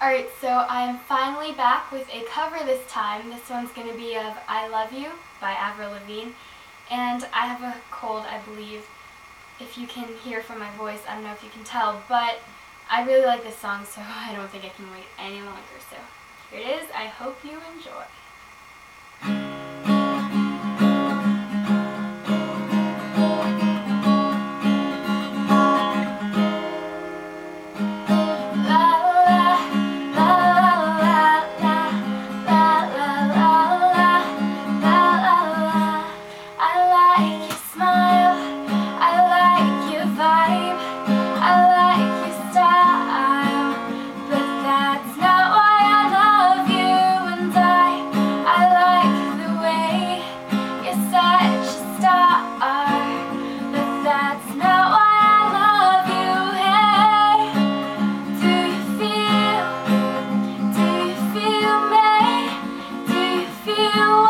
Alright, so I am finally back with a cover this time. This one's going to be of I Love You by Avril Lavigne. And I have a cold, I believe. If you can hear from my voice, I don't know if you can tell, but I really like this song, so I don't think I can wait any longer. So here it is. I hope you enjoy. You.